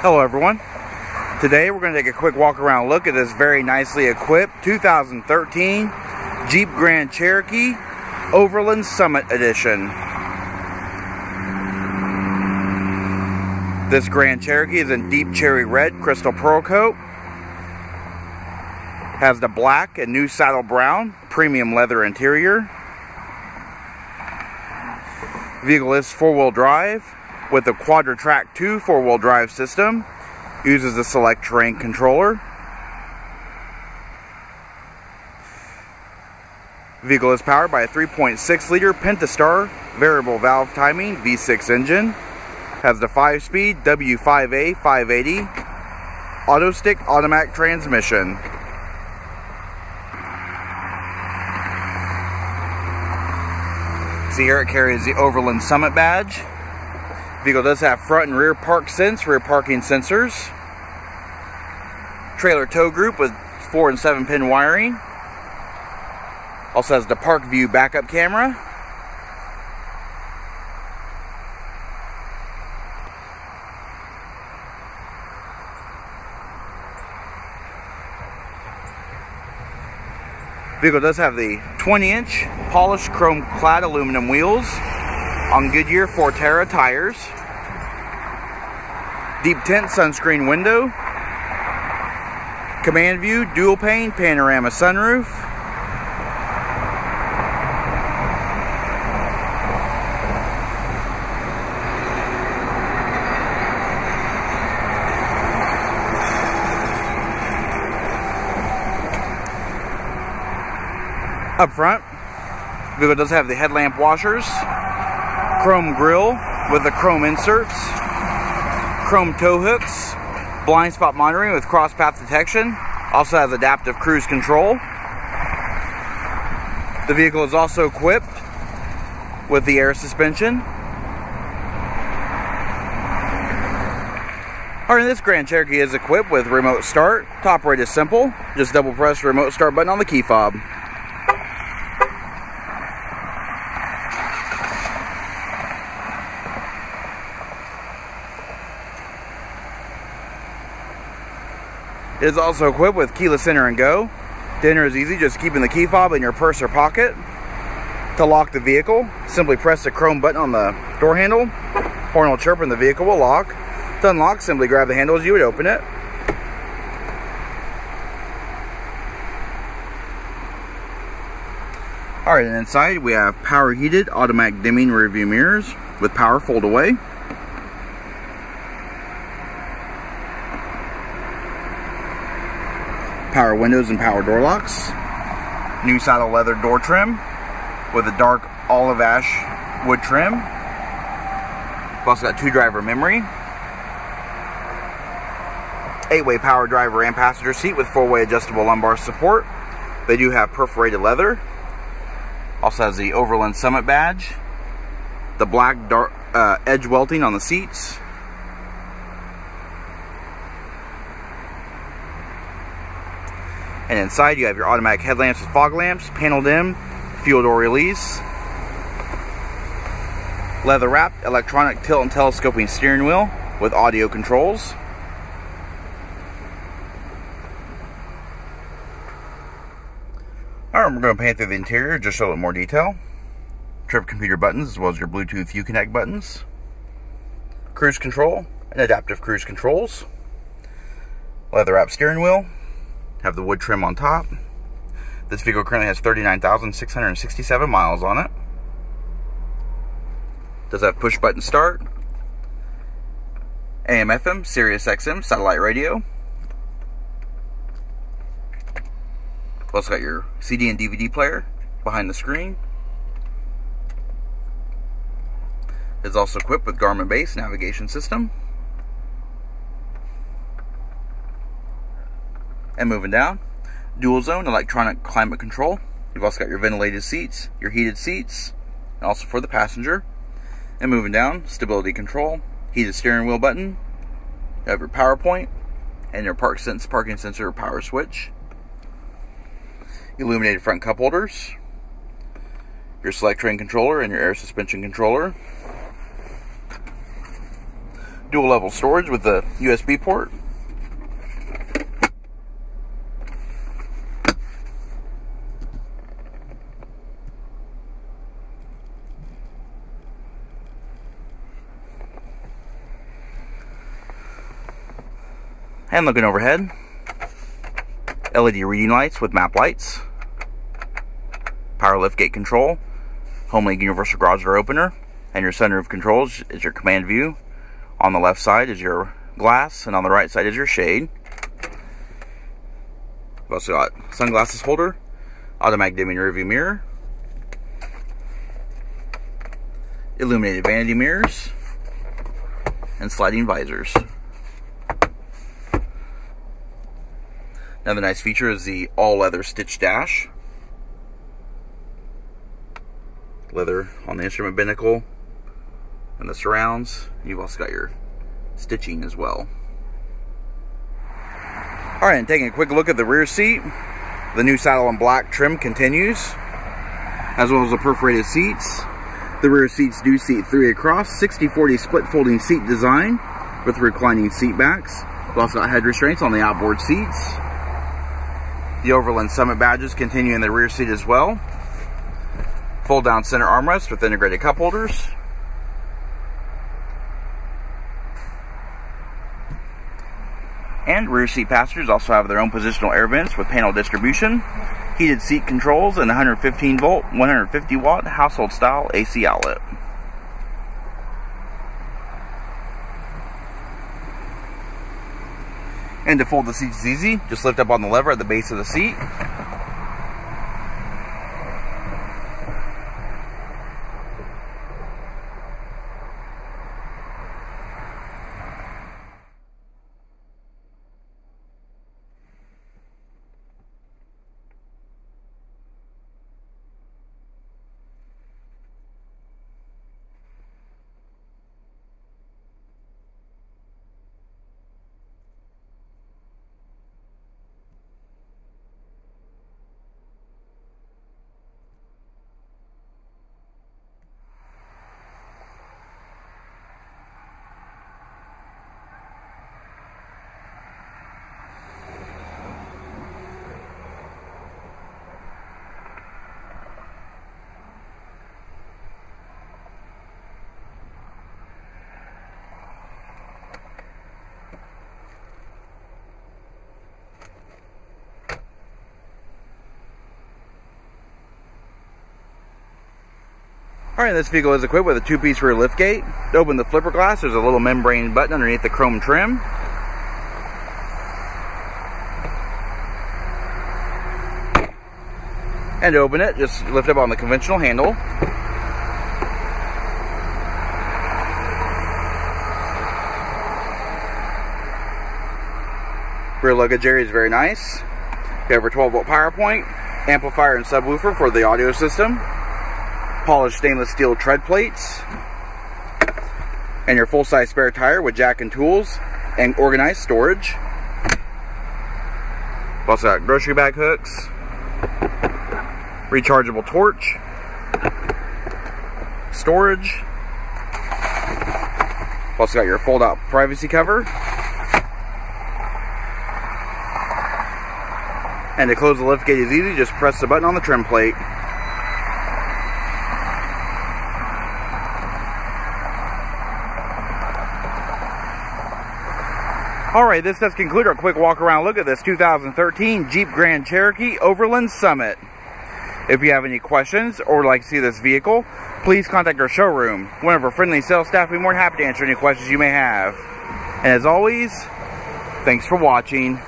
Hello everyone. Today we're going to take a quick walk around look at this very nicely equipped 2013 Jeep Grand Cherokee Overland Summit Edition. This Grand Cherokee is in deep cherry red crystal pearl coat. Has the black and new saddle brown premium leather interior. Vehicle is four-wheel drive with a Quadra-Trac 2 four-wheel drive system. Uses a SelecTerrain controller. Vehicle is powered by a 3.6 liter Pentastar variable valve timing V6 engine. Has the 5-speed W5A 580 auto stick automatic transmission. See here it carries the Overland Summit badge. Vehicle does have front and rear park sense, rear parking sensors. Trailer tow group with 4 and 7 pin wiring. Also has the park view backup camera. Vehicle does have the 20 inch polished chrome clad aluminum wheels on Goodyear Fortera tires. Deep tint sunscreen window. Command view, dual pane, panorama sunroof. Up front, vehicle does have the headlamp washers, chrome grille with the chrome inserts, chrome tow hooks, blind spot monitoring with cross path detection, also has adaptive cruise control. The vehicle is also equipped with the air suspension. Alright, this Grand Cherokee is equipped with remote start. Top rate is simple. Just double press the remote start button on the key fob. It is also equipped with keyless enter and go. Enter is easy, just keeping the key fob in your purse or pocket. To lock the vehicle, simply press the chrome button on the door handle. Horn will chirp and the vehicle will lock. To unlock, simply grab the handle as you would open it. Alright, and inside we have power heated automatic dimming rearview mirrors with power fold away. Power windows and power door locks. New saddle leather door trim with a dark olive ash wood trim. We've also got two driver memory. Eight-way power driver and passenger seat with four-way adjustable lumbar support. They do have perforated leather. Also has the Overland Summit badge. The black dark, uh, edge welting on the seats. And inside you have your automatic headlamps with fog lamps, panel dim, fuel door release, leather wrapped electronic tilt and telescoping steering wheel with audio controls. Alright, we're going to paint through the interior just show a little more detail. Trip computer buttons as well as your Bluetooth Uconnect buttons. Cruise control and adaptive cruise controls. Leather wrapped steering wheel, have the wood trim on top. This vehicle currently has 39,667 miles on it. Does have push button start. AM FM, Sirius XM, satellite radio. Also got your CD and DVD player behind the screen. It's also equipped with Garmin base navigation system. And moving down, dual zone electronic climate control. You've also got your ventilated seats, your heated seats, and also for the passenger. And moving down, stability control, heated steering wheel button, you have your power point, and your park sense parking sensor power switch. Illuminated front cup holders, your SelecTerrain controller and your air suspension controller. dual level storage with the USB port. And looking overhead, LED reading lights with map lights, power liftgate control, HomeLink universal garage door opener, and your sunroof controls is your command view. On the left side is your glass, and on the right side is your shade. We've also got sunglasses holder, automatic dimming rearview mirror, illuminated vanity mirrors, and sliding visors. Another nice feature is the all-leather stitch dash. Leather on the instrument binnacle and the surrounds. You've also got your stitching as well. Alright, and taking a quick look at the rear seat. The new saddle and black trim continues, as well as the perforated seats. The rear seats do seat three across, 60-40 split folding seat design with reclining seat backs. We've also got head restraints on the outboard seats. The Overland Summit badges continue in the rear seat as well. Fold down center armrest with integrated cup holders. And rear seat passengers also have their own positional air vents with panel distribution, heated seat controls, and 115 volt, 150 watt household style AC outlet. And to fold the seats is easy. Just lift up on the lever at the base of the seat. Alright, this vehicle is equipped with a two-piece rear liftgate. To open the flipper glass, there's a little membrane button underneath the chrome trim. And to open it, just lift up on the conventional handle. Rear luggage area is very nice. We have a 12 volt power point, amplifier and subwoofer for the audio system polished stainless steel tread plates, and your full-size spare tire with jack and tools and organized storage. Also got grocery bag hooks, rechargeable torch, storage. Also got your fold-out privacy cover. And to close the lift gate is easy, just press the button on the trim plate. Alright, this does conclude our quick walk around look at this 2013 Jeep Grand Cherokee Overland Summit. If you have any questions or would like to see this vehicle, please contact our showroom. One of our friendly sales staff will be more than happy to answer any questions you may have. And as always, thanks for watching.